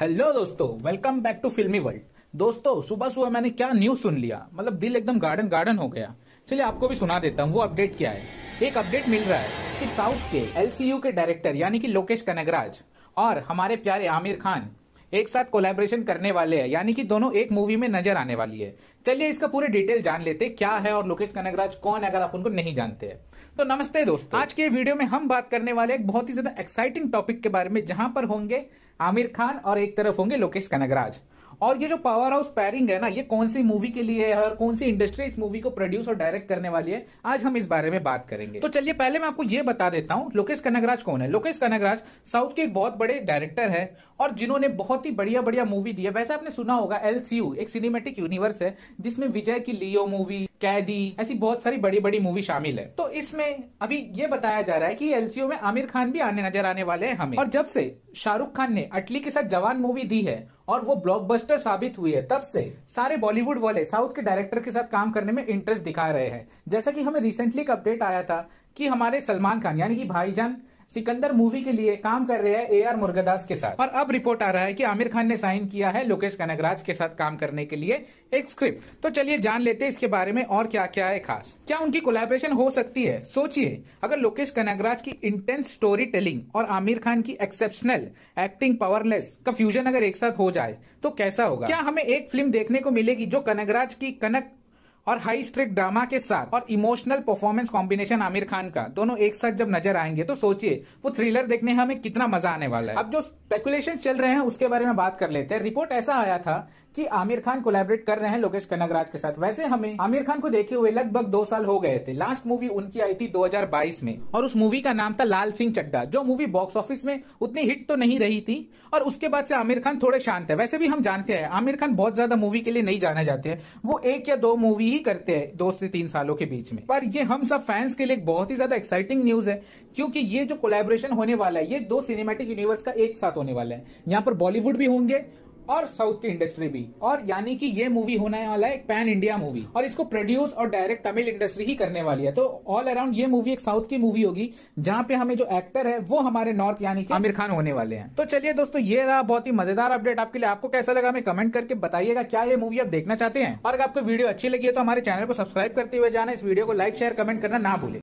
Hello दोस्तों welcome back to filmy world दोस्तों, सुबह सुबह मैंने क्या न्यूज़ सुन लिया? मतलब दिल एकदम गार्डन गार्डन हो गया। चलिए आपको भी सुना देता हूँ, वो अपडेट क्या है? एक अपडेट मिल रहा है कि साउथ के एलसीयू के डायरेक्टर यानी कि लोकेश कनगराज और हमारे प्यारे आमिर खान, एक साथ कोलैबोरेशन करने वाले हैं, यानी कि दोनों एक मूवी में नज़र आने वाली है। चलिए इसका पूरे डिटेल जान लेते क्या है और लोकेश कनगराज कौन है, अगर आप उनको नहीं जानते हैं। तो नमस्ते दोस्तों, आज के वीडियो में हम बात करने वाले एक बहुत ही ज़्यादा एक्साइटिंग टॉपिक के बारे में, जहाँ पर होंगे आमिर खान और एक तरफ़ होंगे लोकेश कनगराज और ये जो पावर हाउस पैरिंग है ना, ये कौन सी मूवी के लिए है और कौन सी इंडस्ट्री इस मूवी को प्रोड्यूस और डायरेक्ट करने वाली है, आज हम इस बारे में बात करेंगे। तो चलिए, पहले मैं आपको ये बता देता हूँ, लोकेश कनगराज कौन है? लोकेश कनगराज साउथ के एक बहुत बड़े डायरेक्टर है और जिन्होंने बहुत ही बढ़िया बढ़िया मूवी दी है। वैसे आपने सुना होगा एल एक सिनेमेटिक यूनिवर्स है, जिसमें विजय की लियो मूवी कैदी, ऐसी बहुत सारी बड़ी बड़ी मूवी शामिल है। तो इसमें अभी ये बताया जा रहा है कि एलसीयू में आमिर खान भी आने नज़र आने वाले हैं हमें। और जब से शाहरुख खान ने अटली के साथ जवान मूवी दी है और वो ब्लॉकबस्टर साबित हुई है, तब से सारे बॉलीवुड वाले साउथ के डायरेक्टर के साथ काम करने में इंटरेस्ट दिखा रहे हैं। जैसा कि हमें रिसेंटली एक अपडेट आया था कि हमारे सलमान खान, यानी कि भाईजान सिकंदर मूवी के लिए काम कर रहे हैं ए आर मुर्गदास के साथ। और अब रिपोर्ट आ रहा है कि आमिर खान ने साइन किया है लोकेश कनगराज के साथ काम करने के लिए एक स्क्रिप्ट तो चलिए जान लेते हैं इसके बारे में और क्या क्या है खास। क्या उनकी कोलैबोरेशन हो सकती है? सोचिए, अगर लोकेश कनगराज की इंटेंस स्टोरी टेलिंग और आमिर खान की एक्सेप्शनल एक्टिंग पावरलेस का फ्यूजन अगर एक साथ हो जाए तो कैसा होगा? क्या हमें एक फ़िल्म देखने को मिलेगी जो कनगराज की कनक और हाई स्ट्रिक ड्रामा के साथ और emotional performance combination Aamir Khan का। दोनों एक साथ जब नज़र आएँगे तो सोचिए, वो थ्रिलर देखने हमें कितना मज़ा आने वाला है। अब जो स्पेकुलेशन चल रहे हैं, उसके बारे में बात कर लेते हैं। रिपोर्ट ऐसा आया था कि आमिर खान कोलैबोरेट कर रहे हैं लोकेश कनगराज के साथ। वैसे हमें आमिर खान को देखे हुए लगभग दो साल हो गए थे। लास्ट मूवी उनकी आई थी 2022 में। और उस मूवी का नाम था लाल सिंह चड्डा जो मूवी बॉक्स ऑफ़िस में उतनी हिट तो नहीं रही थी और उसके बाद से आमिर खान थोड़े शांत है। वैसे भी हम जानते हैं, आमिर खान बहुत ज़्यादा मूवी के लिए नहीं जाने जाते हैं। वो एक या दो मूवी ही करते हैं दो से तीन सालों के बीच में। पर ये हम सब फैंस के लिए बहुत ही ज़्यादा एक्साइटिंग न्यूज़ है, क्योंकि ये जो कोलेबोरेशन होने वाला है, ये दो सिनेमेटिक यूनिवर्स का एक साथ होने वाला है। यहाँ पर बॉलीवुड भी होंगे और साउथ की इंडस्ट्री भी। और यानी कि ये मूवी होने वाला है एक पैन इंडिया मूवी और इसको प्रोड्यूस और डायरेक्ट तमिल इंडस्ट्री ही करने वाली है। तो ऑल अराउंड ये मूवी एक साउथ की मूवी होगी, जहाँ पे हमें जो एक्टर है, वो हमारे नॉर्थ यानी कि आमिर खान होने वाले हैं। तो चलिए दोस्तों, ये रहा बहुत ही मज़ेदार अपडेट आपके लिए। आपको कैसा लगा हमें कमेंट करके बताइएगा, क्या ये मूवी आप देखना चाहते हैं? और अगर आपको वीडियो अच्छी लगी है तो हमारे चैनल को सब्सक्राइब करते हुए जाना। इस वीडियो को लाइक शेयर कमेंट करना ना भूले।